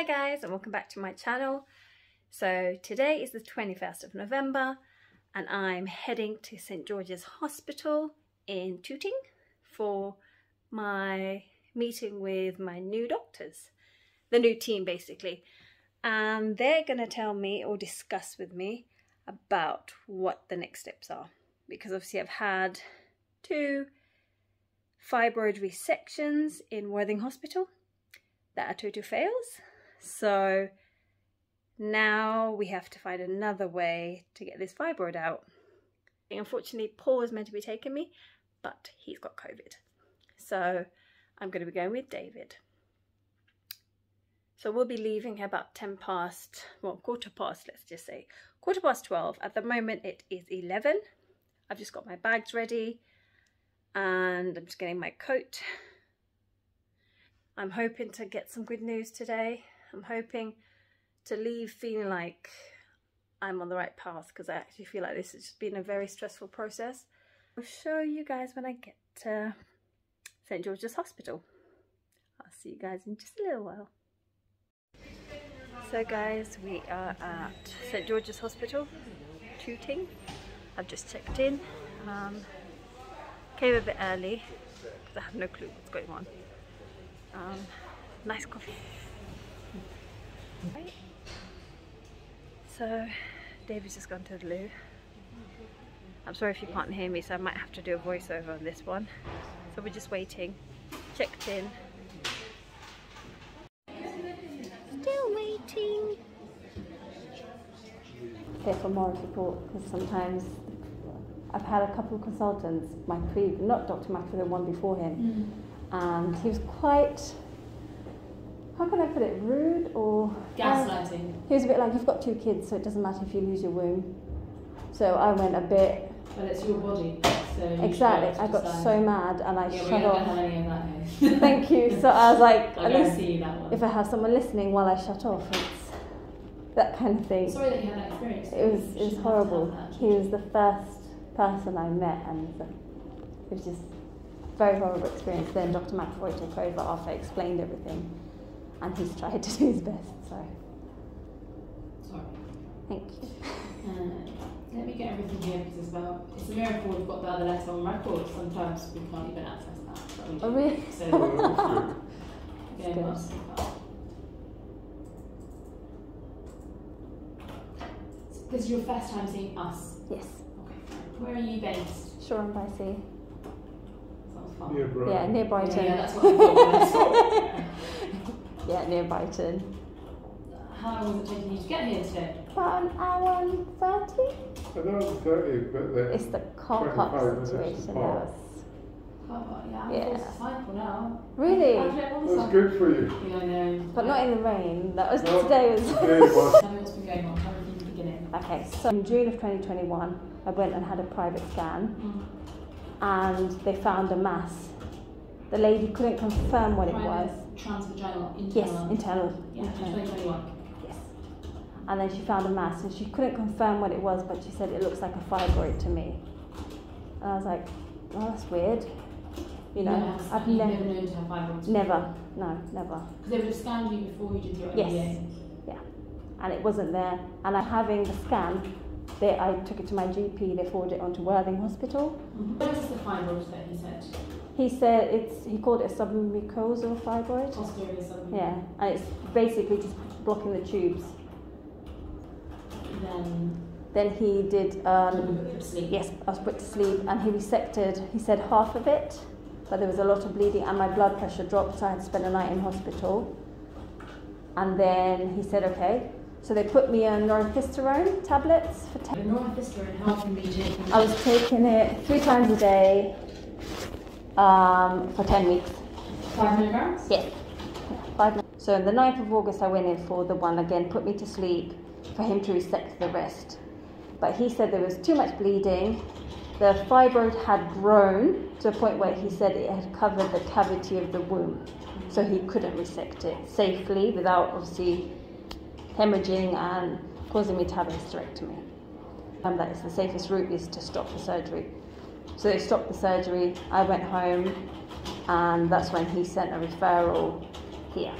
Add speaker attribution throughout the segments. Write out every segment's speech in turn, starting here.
Speaker 1: Hi guys and welcome back to my channel. So today is the 21st of November and I'm heading to St George's Hospital in Tooting for my meeting with my new doctors, the new team basically. And they're going to tell me or discuss with me about what the next steps are. Because obviously I've had two fibroid resections in Worthing Hospital that are total fails. So now we have to find another way to get this fibroid out. Unfortunately, Paul was meant to be taking me, but he's got COVID. So I'm going to be going with David. So we'll be leaving about 10 past, well, quarter past, let's just say. Quarter past 12. At the moment, it is 11. I've just got my bags ready and I'm just getting my coat. I'm hoping to get some good news today. I'm hoping to leave feeling like I'm on the right path because I actually feel like this has just been a very stressful process. I'll show you guys when I get to St George's Hospital. I'll see you guys in just a little while. So guys, we are at St George's Hospital, Tooting. I've just checked in. Um, came a bit early because I have no clue what's going on. Um, nice coffee. Right. So, David's just gone to the loo. I'm sorry if you can't hear me, so I might have to do a voiceover on this one. So we're just waiting. Checked in. Still waiting. Okay, for moral support, because sometimes I've had a couple of consultants, my pre, not Dr. Mack, the one before him, mm. and he was quite how can I put it, rude or
Speaker 2: gaslighting?
Speaker 1: Uh, he was a bit like, you've got two kids, so it doesn't matter if you lose your womb. So I went a bit.
Speaker 2: But it's your body. So
Speaker 1: exactly. I got decide. so mad and I
Speaker 2: yeah,
Speaker 1: shut off.
Speaker 2: Of
Speaker 1: Thank you. So I was like,
Speaker 2: at least
Speaker 1: if I have someone listening while I shut off, it's that kind of thing.
Speaker 2: Sorry that you had that experience.
Speaker 1: It was it was horrible. He was the first person I met, and it was just very horrible experience. Then Dr. McAvoy took over after I explained everything and he's tried to do his best. So,
Speaker 2: sorry.
Speaker 1: Thank you.
Speaker 2: Uh, let me get everything here because it's about it's a miracle we've got the other letter on record. Sometimes we can't even access that.
Speaker 1: oh really?
Speaker 2: So, okay, This is your first time seeing us?
Speaker 1: Yes.
Speaker 2: Okay. Where are you based?
Speaker 1: Shoreham by Sea.
Speaker 3: Near Brighton.
Speaker 1: Yeah, near Brighton.
Speaker 2: Yeah, yeah that's what I thought.
Speaker 1: yeah, near Brighton.
Speaker 2: How long was it taking you to get here today?
Speaker 1: About an hour and 30.
Speaker 3: I know it's 30, but then.
Speaker 1: It's the car park situation, yes.
Speaker 2: Oh, yeah,
Speaker 1: yeah.
Speaker 2: it's cycle now.
Speaker 1: Really?
Speaker 3: That's good for you.
Speaker 2: Yeah, I know.
Speaker 1: But not in the rain. That was
Speaker 3: no,
Speaker 1: today was.
Speaker 3: Today was.
Speaker 2: Tell me what's been going on. How from the beginning.
Speaker 1: Okay, so in June of 2021, I went and had a private scan, mm. and they found a mass. The lady couldn't confirm what it was
Speaker 2: transvaginal internal.
Speaker 1: Yes, internal.
Speaker 2: Yeah, internal. 2021.
Speaker 1: Yes. And then she found a mass, and she couldn't confirm what it was, but she said it looks like a fibroid to me. And I was like, oh, that's weird. You know,
Speaker 2: I've never, never known to have fibroids.
Speaker 1: Never, no, never.
Speaker 2: Because they would have scanned you before you did your
Speaker 1: yes.
Speaker 2: Yes.
Speaker 1: Yeah. And it wasn't there. And I'm having the scan. They, I took it to my GP. They forwarded it on to Worthing Hospital.
Speaker 2: Mm-hmm. What is the fibroid that he said?
Speaker 1: He said it's he called it a submucosal fibroid.
Speaker 2: Posterior.
Speaker 1: Yeah, and it's basically just blocking the tubes.
Speaker 2: Then.
Speaker 1: Then he did. Um,
Speaker 2: yes,
Speaker 1: I was put to sleep, and he resected. He said half of it, but there was a lot of bleeding, and my blood pressure dropped, so I had to spend a night in hospital. And then he said, okay. So they put me on norethisterone tablets for.
Speaker 2: Ten- how often were you taking?
Speaker 1: I was taking it three times a day um, for 10 weeks.
Speaker 2: Five milligrams?
Speaker 1: Yes. Five. So on the 9th of August, I went in for the one again, put me to sleep for him to resect the rest. But he said there was too much bleeding. The fibroid had grown to a point where he said it had covered the cavity of the womb. So he couldn't resect it safely without obviously hemorrhaging and causing me to have a hysterectomy. And that is the safest route is to stop the surgery. So they stopped the surgery. I went home, and that's when he sent a referral here.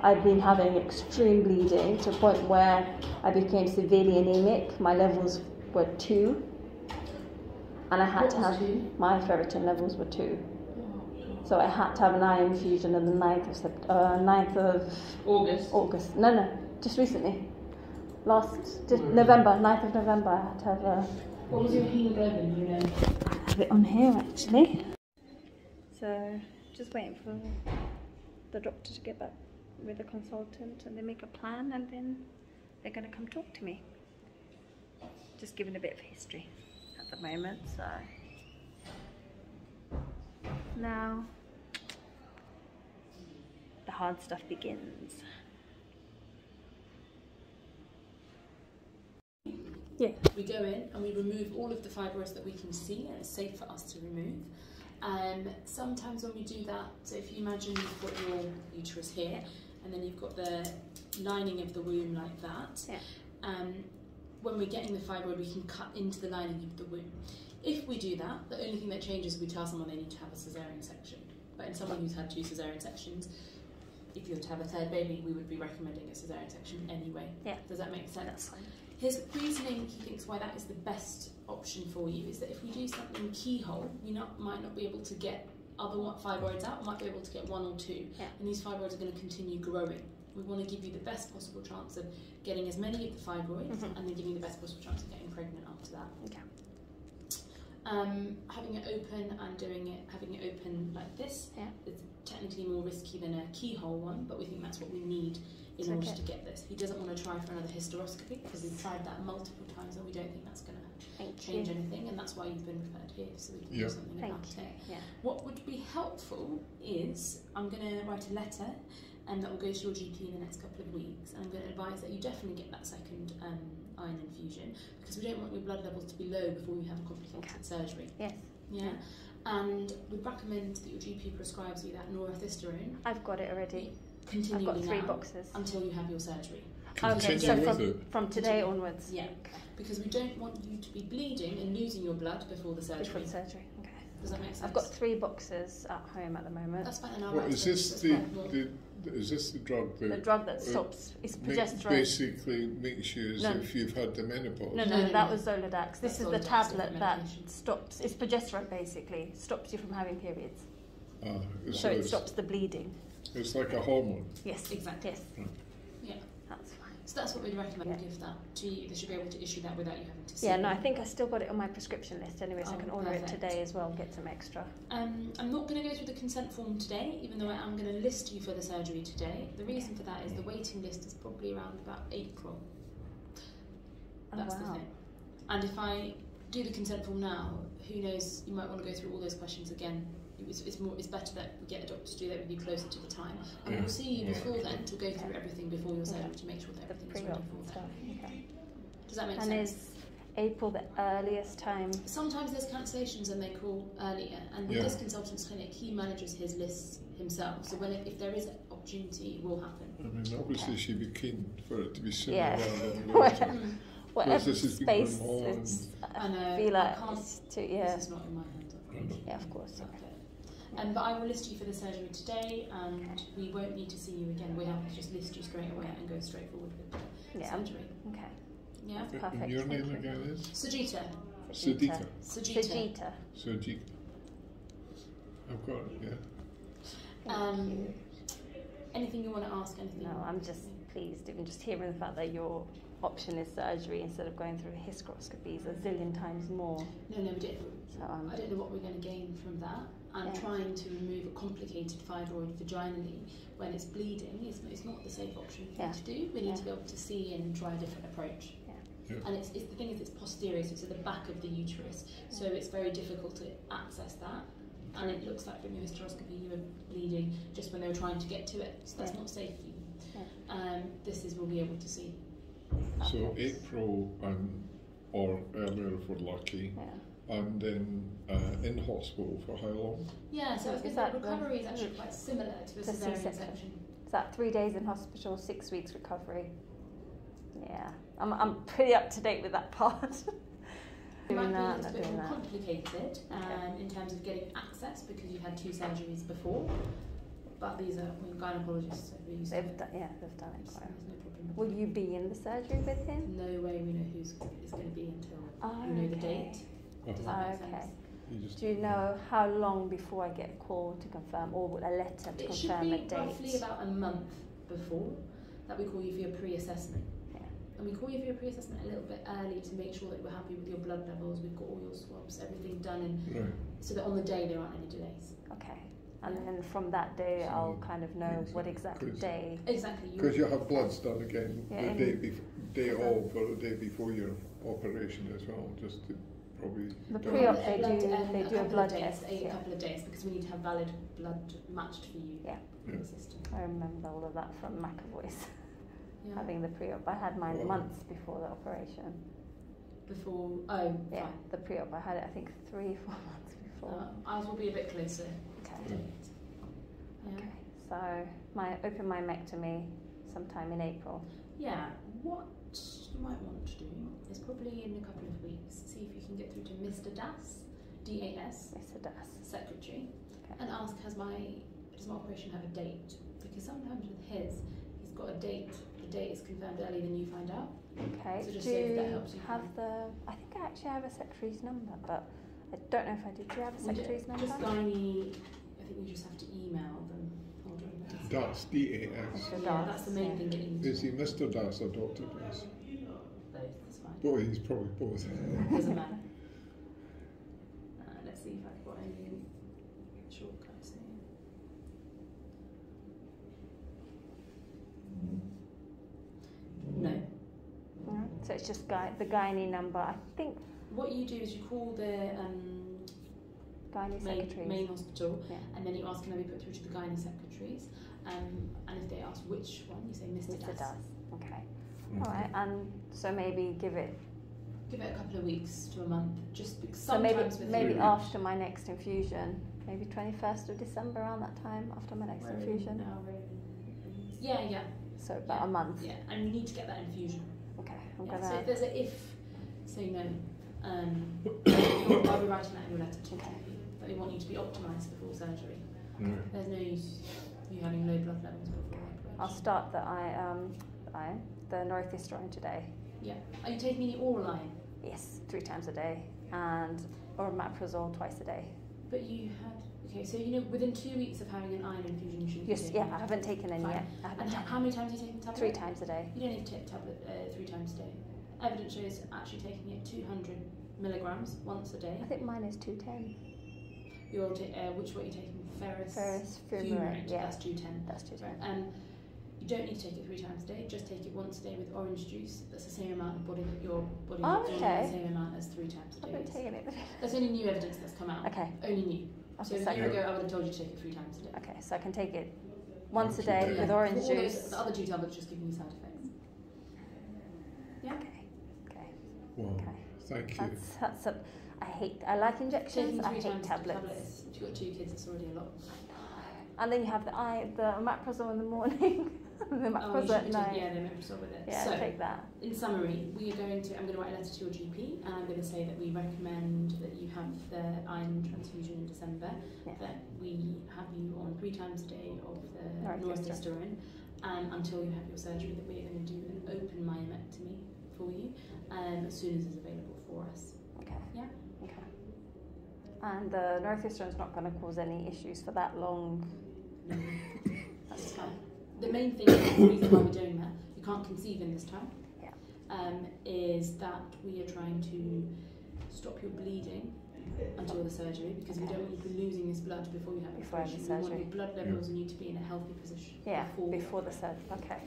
Speaker 1: I've been having extreme bleeding to a point where I became severely anemic. My levels were two, and I had
Speaker 2: What
Speaker 1: to have
Speaker 2: two?
Speaker 1: my ferritin levels were two. So I had to have an eye infusion on the 9th of, Sept- uh, 9th of
Speaker 2: August.
Speaker 1: August. No, no, just recently. Last just November, 9th of November, I had to have a.
Speaker 2: What was your hemoglobin? Do you know?
Speaker 1: I have it on here actually. So just waiting for the doctor to get back with the consultant and they make a plan and then they're going to come talk to me. Just giving a bit of history at the moment. So now the hard stuff begins. Yeah.
Speaker 2: We go in and we remove all of the fibroids that we can see and it's safe for us to remove. Um, sometimes when we do that, so if you imagine you've got your uterus here and then you've got the lining of the womb like that,
Speaker 1: Yeah.
Speaker 2: um, when we're getting the fibroid, we can cut into the lining of the womb. If we do that, the only thing that changes is we tell someone they need to have a cesarean section. But in someone who's had two cesarean sections, if you were to have a third baby, we would be recommending a cesarean section anyway.
Speaker 1: Yeah.
Speaker 2: Does that make sense?
Speaker 1: That's fine.
Speaker 2: His reasoning, he thinks, why that is the best option for you is that if we do something keyhole, we not, might not be able to get other fibroids out, we might be able to get one or two,
Speaker 1: Yeah.
Speaker 2: and these fibroids are going to continue growing. We want to give you the best possible chance of getting as many of the fibroids
Speaker 1: Mhm.
Speaker 2: and then giving you the best possible chance of getting pregnant after that.
Speaker 1: Okay.
Speaker 2: Um, having it open and doing it, having it open like this,
Speaker 1: Yeah.
Speaker 2: is technically more risky than a keyhole one, but we think that's what we need in
Speaker 1: It's
Speaker 2: order
Speaker 1: okay.
Speaker 2: to get this. He doesn't want to try for another hysteroscopy because we've tried that multiple times and we don't think that's going to change
Speaker 1: you.
Speaker 2: anything, and that's why you've been referred here so we can
Speaker 3: Yeah.
Speaker 2: do something
Speaker 1: Thank
Speaker 2: about
Speaker 1: you.
Speaker 2: it.
Speaker 1: Yeah.
Speaker 2: What would be helpful is I'm going to write a letter and that will go to your GP in the next couple of weeks. And I'm going to advise that you definitely get that second um, iron infusion because we don't want your blood levels to be low before you have a complicated surgery.
Speaker 1: Yes.
Speaker 2: Yeah. And we recommend that your GP prescribes you that norethisterone
Speaker 1: I've got it already. I've got three
Speaker 2: now
Speaker 1: boxes.
Speaker 2: until you have your surgery.
Speaker 1: Okay, so from, from today onwards.
Speaker 2: Yeah. Because we don't want you to be bleeding and losing your blood before the surgery.
Speaker 1: Before the surgery. Okay.
Speaker 2: Does that make sense?
Speaker 1: I've got three boxes at home at the moment.
Speaker 2: That's fine. And I'll
Speaker 3: What
Speaker 2: write
Speaker 3: is this
Speaker 2: to
Speaker 3: the,
Speaker 2: prescribe more.
Speaker 3: the is this the drug
Speaker 1: The
Speaker 3: that
Speaker 1: drug that
Speaker 3: uh,
Speaker 1: stops it's progesterone.
Speaker 3: basically makes you as
Speaker 1: No.
Speaker 3: if you've had the menopause?
Speaker 1: No, no,
Speaker 2: No, no,
Speaker 1: that
Speaker 2: no.
Speaker 1: was Zoladex. This
Speaker 2: That's
Speaker 1: is the tablet that stops. It's progesterone basically. Stops you from having periods.
Speaker 3: Ah,
Speaker 1: So
Speaker 3: so
Speaker 1: it stops the bleeding.
Speaker 3: it's like a hormone.
Speaker 1: Yes.
Speaker 2: Exactly.
Speaker 1: Yes.
Speaker 2: Yeah.
Speaker 1: That's fine.
Speaker 2: So that's what we'd recommend.
Speaker 1: Yeah.
Speaker 2: Give that to you. They should be able to issue that without you having to see.
Speaker 1: Yeah, no,
Speaker 2: them.
Speaker 1: I think I still got it on my prescription list anyway, so I
Speaker 2: Oh,
Speaker 1: can order
Speaker 2: perfect.
Speaker 1: it today as well, get some extra.
Speaker 2: Um, I'm not going to go through the consent form today, even though I am going to list you for the surgery today. The reason for that is the waiting list is probably around about April.
Speaker 1: Oh,
Speaker 2: That's the thing. And if I do the consent form now, who knows? You might want to go through all those questions again. It's, it's more. It's better that we get a doctor to do that with you closer to the time, and
Speaker 3: Yeah.
Speaker 2: we'll see you
Speaker 3: Yeah.
Speaker 2: before then to go through everything before your surgery
Speaker 1: Yeah.
Speaker 2: to make sure that
Speaker 1: The
Speaker 2: everything is ready for
Speaker 1: and
Speaker 2: that.
Speaker 1: Okay.
Speaker 2: Does that make sense?
Speaker 1: And
Speaker 2: sense?
Speaker 1: is April the earliest time?
Speaker 2: Sometimes there's cancellations and they call earlier, and with
Speaker 3: Yeah.
Speaker 2: this consultant's clinic, he manages his lists himself. So when it, if there is an opportunity, it will happen.
Speaker 3: I mean, obviously she'd be keen for it to be sooner
Speaker 1: Yeah.
Speaker 3: rather than later.
Speaker 1: Whatever
Speaker 3: this has been
Speaker 1: space,
Speaker 3: going on
Speaker 1: it's,
Speaker 2: I know,
Speaker 1: I feel
Speaker 2: I
Speaker 1: like
Speaker 2: can't-
Speaker 1: it's too, yeah,
Speaker 2: This is not in my hands. unfortunately. Mm.
Speaker 1: yeah, of course. Okay.
Speaker 2: Um, but I will list you for the surgery today, and we won't need to see you again. We have to just list you straight away and go straight forward with the
Speaker 1: Yeah,
Speaker 2: surgery.
Speaker 1: okay.
Speaker 2: Yeah.
Speaker 3: And
Speaker 1: Perfect,
Speaker 3: your
Speaker 1: thank
Speaker 3: name
Speaker 1: you.
Speaker 3: again is?
Speaker 2: Sajita.
Speaker 3: Sudika.
Speaker 2: Sajita.
Speaker 1: Sajita.
Speaker 3: Sujika. I've got it, yeah.
Speaker 2: Um, anything you want to ask? Anything?
Speaker 1: No, I'm just pleased, even just hearing the fact that your option is surgery instead of going through hysteroscopies a zillion times more.
Speaker 2: No, no, we don't.
Speaker 1: So um,
Speaker 2: I don't know what we're going to gain from that. And
Speaker 1: Yeah.
Speaker 2: trying to remove a complicated fibroid vaginally when it's bleeding is it's not the safe option for
Speaker 1: Yeah.
Speaker 2: to do. We need
Speaker 1: Yeah.
Speaker 2: to be able to see and try a different approach.
Speaker 1: Yeah.
Speaker 3: Yeah.
Speaker 2: And it's, it's the thing is it's posterior, so it's at the back of the uterus, so it's very difficult to access that. And it looks like from your hysteroscopy you were bleeding just when they were trying to get to it, so that's
Speaker 1: Yeah.
Speaker 2: not safe for you.
Speaker 1: Yeah.
Speaker 2: Um, this is we'll be able to see. That
Speaker 3: So. April and or earlier if we're lucky,
Speaker 1: yeah.
Speaker 3: and then uh, in hospital for how long?
Speaker 2: Yeah, so I was
Speaker 1: Is
Speaker 2: going
Speaker 1: that
Speaker 2: say
Speaker 1: the-
Speaker 2: recovery is actually quite similar to a
Speaker 1: The
Speaker 2: cesarean
Speaker 1: C-section.
Speaker 2: section.
Speaker 1: Is that three days in hospital, six weeks recovery? Yeah, I'm, I'm pretty up to date with that part.
Speaker 2: It might
Speaker 1: doing
Speaker 2: be a
Speaker 1: that,
Speaker 2: little
Speaker 1: not
Speaker 2: bit
Speaker 1: doing
Speaker 2: more
Speaker 1: that.
Speaker 2: complicated um, in terms of getting access because you've had two surgeries before. But these are we're gynecologists, so we're used
Speaker 1: They've
Speaker 2: it.
Speaker 1: done, yeah, they've done it
Speaker 2: There's,
Speaker 1: quite.
Speaker 2: there's no problem.
Speaker 1: Will you be in the surgery with him?
Speaker 2: No way we know who's is going to be until
Speaker 1: Oh,
Speaker 2: you know the
Speaker 1: oh,
Speaker 2: date.
Speaker 3: Oh,
Speaker 2: Does that make oh,
Speaker 1: Okay.
Speaker 2: sense?
Speaker 3: you
Speaker 1: Do you know how long before I get a call to confirm or a letter to
Speaker 2: It should
Speaker 1: confirm
Speaker 2: be
Speaker 1: a date?
Speaker 2: roughly about a month before that we call you for your pre-assessment.
Speaker 1: Yeah.
Speaker 2: And we call you for your pre-assessment a little bit early to make sure that we're happy with your blood levels. We've got all your swabs, everything done, and
Speaker 3: right.
Speaker 2: so that on the day there aren't any delays.
Speaker 1: Okay. And then from that day,
Speaker 3: So
Speaker 1: I'll kind of know
Speaker 3: yes,
Speaker 1: what exact
Speaker 3: because-
Speaker 1: day.
Speaker 2: Exactly.
Speaker 3: Because you have bloods done again
Speaker 1: Yeah,
Speaker 3: the day bef- day of or the day before your operation as well, just to probably.
Speaker 1: The pre-op,
Speaker 2: a
Speaker 1: they
Speaker 2: blood-
Speaker 1: do-
Speaker 2: um,
Speaker 1: they do a
Speaker 2: couple
Speaker 1: blood
Speaker 2: of days,
Speaker 1: test,
Speaker 2: A
Speaker 1: yeah.
Speaker 2: couple of days because we need to have valid blood matched for you
Speaker 1: Yeah.
Speaker 3: Yeah.
Speaker 2: system.
Speaker 1: I remember all of that from McAvoy's
Speaker 2: Yeah.
Speaker 1: having the pre-op. I had mine
Speaker 3: Wow.
Speaker 1: months before the operation.
Speaker 2: Before, oh,
Speaker 1: Yeah,
Speaker 2: fine.
Speaker 1: the pre-op. I had it, I think, three, four months before.
Speaker 2: Uh, ours will be a bit closer.
Speaker 1: Okay.
Speaker 2: to mm. date. Yeah.
Speaker 1: Okay. So my open myomectomy sometime in April.
Speaker 2: Yeah, what you might want to do is probably in a couple of weeks see if you can get through to Mr. Das, D-A-S,
Speaker 1: Mr. Das.
Speaker 2: secretary,
Speaker 1: Okay.
Speaker 2: and ask has my does my operation have a date? Because sometimes with his, he's got a date. The date is confirmed earlier than you find out.
Speaker 1: Okay.
Speaker 2: So just
Speaker 1: do
Speaker 2: see if that helps you.
Speaker 1: have the? I think I actually have a secretary's number, but I don't know if I did. Do you have a secretary's number?
Speaker 2: Just gynae, I think we just have to email them. Hold on. let's-
Speaker 3: Das, D-A-S.
Speaker 2: Yeah,
Speaker 1: Das,
Speaker 2: that's the main
Speaker 1: yeah.
Speaker 2: thing that you need to
Speaker 3: Is he Mr. Das or Dr. Das?
Speaker 2: both. That's fine.
Speaker 3: Boy, he's probably both.
Speaker 2: Doesn't matter. Uh, let's see if I've got any shortcuts here. No.
Speaker 1: Alright, So it's just guy, the gynae number. I think
Speaker 2: What you do is you call the um,
Speaker 1: gynae
Speaker 2: main,
Speaker 1: secretaries.
Speaker 2: main hospital
Speaker 1: Yeah.
Speaker 2: and then you ask can I be put through to the gynae secretaries. Um, and if they ask which one, you say Mr.
Speaker 1: Mr.
Speaker 2: Das.
Speaker 1: Das. Okay. All right. And so maybe give it.
Speaker 2: Give it a couple of weeks to a month, just because
Speaker 1: So maybe
Speaker 2: with
Speaker 1: maybe
Speaker 3: Three
Speaker 1: after my next infusion, maybe twenty first of December around that time after my next
Speaker 2: Where
Speaker 1: infusion.
Speaker 2: now, really? Yeah, yeah,
Speaker 1: So about
Speaker 2: Yeah.
Speaker 1: a month.
Speaker 2: yeah, and you need to get that infusion.
Speaker 1: Okay. I'm
Speaker 2: Yeah,
Speaker 1: gonna.
Speaker 2: so if there's an if, say no. Um, I'll be writing that in your letter
Speaker 1: Okay.
Speaker 2: You. That we want you to be optimised before surgery.
Speaker 3: Right.
Speaker 2: There's no use you having low blood levels before operation.
Speaker 1: I'll start the I um I the norethisterone today.
Speaker 2: Yeah. Are you taking any oral iron?
Speaker 1: Yes, three times a day, and or omeprazole twice a day.
Speaker 2: But you had okay. So you know within two weeks of having an iron infusion, you should. be
Speaker 1: Yes,
Speaker 2: taking
Speaker 1: yeah. I haven't taken any
Speaker 2: Fine.
Speaker 1: yet. I haven't
Speaker 2: And how, how many times are you taking the tablet?
Speaker 1: three times a day.
Speaker 2: You don't need to take the tablet uh, three times a day. Evidence shows actually taking it 200 milligrams once a day.
Speaker 1: I think mine is two ten.
Speaker 2: You're ta- uh, which what are you taking? Ferrous.
Speaker 1: Ferrous
Speaker 2: fumarate.
Speaker 1: fumarate. Yeah,
Speaker 2: That's 210.
Speaker 1: that's two ten.
Speaker 2: Right. Um, you don't need to take it three times a day. Just take it once a day with orange juice. That's the same amount of body that your body
Speaker 1: Oh,
Speaker 2: absorbs,
Speaker 1: okay.
Speaker 2: the same amount as three times a
Speaker 1: I've
Speaker 2: day.
Speaker 1: been taking it.
Speaker 2: That's only new evidence that's come out.
Speaker 1: Okay,
Speaker 2: Only new.
Speaker 1: that's
Speaker 2: So
Speaker 1: the
Speaker 2: a year ago, I would have told you to take it three times a day.
Speaker 1: Okay, so I can take it once a
Speaker 3: a
Speaker 1: day
Speaker 3: day.
Speaker 1: with
Speaker 2: Yeah,
Speaker 1: orange
Speaker 2: all those-
Speaker 1: juice.
Speaker 2: the other two tablets just giving you side effects. Yeah.
Speaker 1: Okay, okay,
Speaker 3: Wow.
Speaker 1: okay.
Speaker 3: Thank you.
Speaker 1: That's that's a. I hate. I like injections. I hate tablets.
Speaker 2: tablets. If you've got two kids, it's already a lot.
Speaker 1: And then you have the I the omeprazole in the morning, the
Speaker 2: Oh,
Speaker 1: omeprazole
Speaker 2: should
Speaker 1: at night.
Speaker 2: yeah, the omeprazole with it.
Speaker 1: Yeah,
Speaker 2: so,
Speaker 1: take that.
Speaker 2: in summary, we are going to. I'm going to write a letter to your GP, and I'm going to say that we recommend that you have the iron transfusion in December.
Speaker 1: Yeah.
Speaker 2: That we have you on three times a day of the norethisterone, and until you have your surgery, that we are going to do an open myomectomy for you, um, as soon as it's available for us.
Speaker 1: Okay.
Speaker 2: Yeah.
Speaker 1: Okay. And the norethisterone's not going to cause any issues for that long.
Speaker 2: No, that's fine. The main thing, the reason why we're doing that, you can't conceive in this time,
Speaker 1: Yeah.
Speaker 2: um, is that we are trying to stop your bleeding until the surgery because we don't want you to be losing this blood before you have
Speaker 1: Before the
Speaker 2: operation. We want
Speaker 1: surgery.
Speaker 2: your blood levels and you to be in a healthy position
Speaker 1: Yeah,
Speaker 2: before.
Speaker 1: before the surgery. Okay.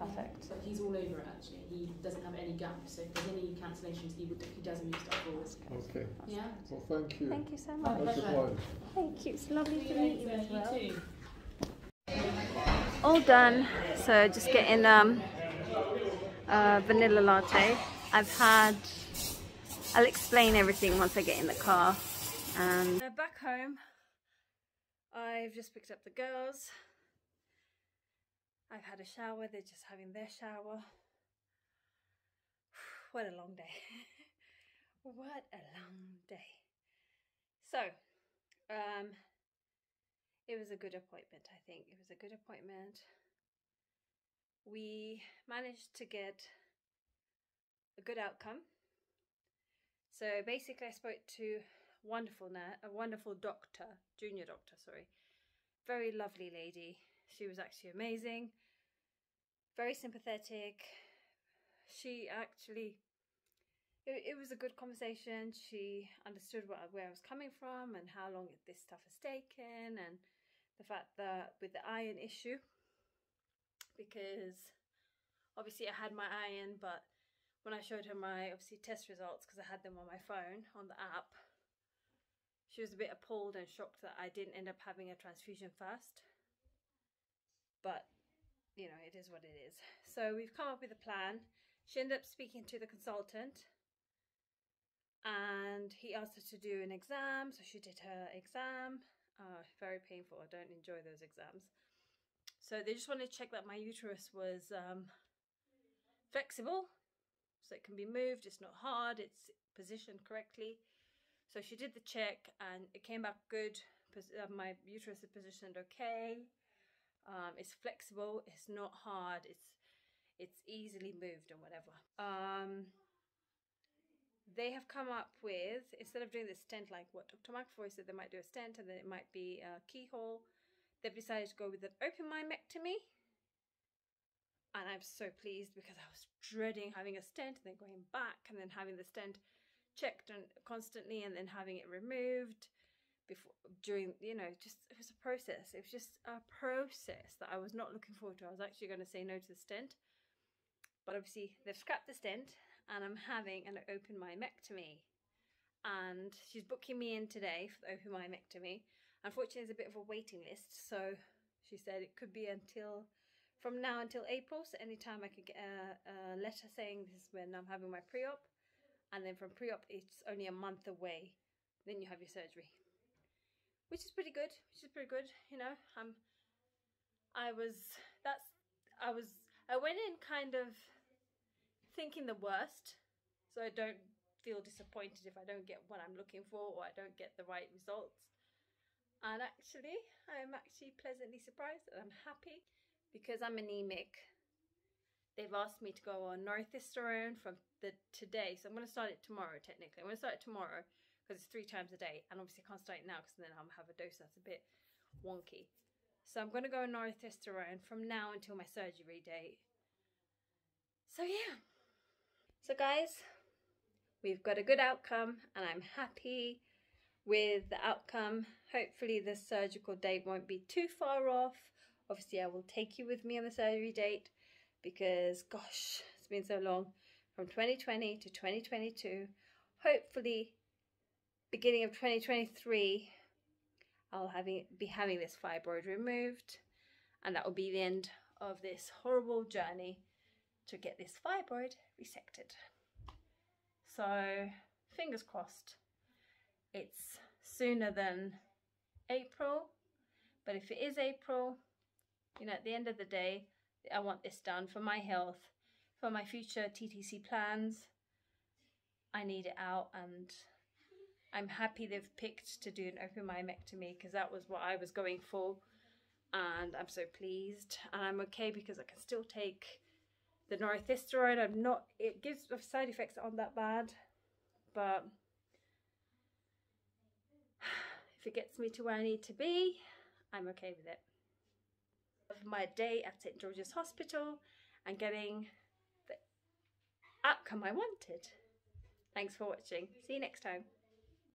Speaker 1: Okay. Perfect.
Speaker 2: So he's all over it actually. He doesn't have any gaps. So if there's any cancellations, he would he does move stuff forward.
Speaker 3: Okay.
Speaker 2: Yeah.
Speaker 3: Well, thank you.
Speaker 1: Thank you so much.
Speaker 3: Much
Speaker 1: Thank you. It's lovely
Speaker 2: See
Speaker 1: to
Speaker 2: you
Speaker 1: meet you as well.
Speaker 2: You too.
Speaker 1: All done. So just getting um a vanilla latte. I've had. I'll explain everything once I get in the car. And back home, I've just picked up the girls. I've had a shower. They're just having their shower. What a long day. what a long day. So, um, it was a good appointment, I think. It was a good appointment. We managed to get a good outcome. So basically, I spoke to wonderful a wonderful doctor, junior doctor, sorry, very lovely lady. She was actually amazing, very sympathetic. She actually, it, it was a good conversation. She understood what, where I was coming from and how long this stuff has taken, and the fact that with the iron issue, because obviously I had my iron, but when I showed her my obviously test results because I had them on my phone on the app, she was a bit appalled and shocked that I didn't end up having a transfusion first. But you know, it is what it is. So we've come up with a plan. She ended up speaking to the consultant and he asked her to do an exam. So she did her exam. Uh, very painful. I don't enjoy those exams. So they just wanted to check that my uterus was um, flexible, so it can be moved. It's not hard. It's positioned correctly. So she did the check, and it came back good. Uh, my uterus is positioned okay. Um, it's flexible. It's not hard. It's it's easily moved and whatever. Um, they have come up with instead of doing the stent like what Dr. McAvoy said they might do a stent and then it might be a keyhole they've decided to go with an open myomectomy and I'm so pleased because I was dreading having a stent and then going back and then having the stent checked and constantly and then having it removed before during you know just it was a process it was just a process that I was not looking forward to I was actually going to say no to the stent but obviously they've scrapped the stent and I'm having an open myomectomy. And she's booking me in today for the open myomectomy. Unfortunately, there's a bit of a waiting list, so she said it could be until from now until April. So anytime I could get a, a letter saying this is when I'm having my pre-op, and then from pre-op it's only a month away. Then you have your surgery, which is pretty good. Which is pretty good, you know. I'm. I was. That's. I was. I went in kind of thinking the worst so I don't feel disappointed if I don't get what I'm looking for or I don't get the right results. And actually, I'm actually pleasantly surprised and I'm happy because I'm anemic. They've asked me to go on northisterone from the today, so I'm going to start it tomorrow. Technically, I'm going to start it tomorrow because it's three times a day, and obviously I can't start it now because then I'll have a dose that's a bit wonky. So I'm going to go on northisterone from now until my surgery date. So yeah. So guys, we've got a good outcome and I'm happy with the outcome. Hopefully the surgical date won't be too far off. Obviously I will take you with me on the surgery date because gosh, it's been so long. From 2020 to 2022. Hopefully beginning of 2023 I'll having, be having this fibroid removed and that will be the end of this horrible journey to get this fibroid resected. So fingers crossed it's sooner than April, but if it is April, you know, at the end of the day, I want this done for my health, for my future TTC plans. I need it out and I'm happy they've picked to do an open myomectomy because that was what I was going for and I'm so pleased and I'm okay because I can still take the northisterone, I'm not, it gives side effects aren't that bad, but if it gets me to where I need to be, I'm okay with it. My day at St George's Hospital and getting the outcome I wanted. Thanks for watching. See you next time.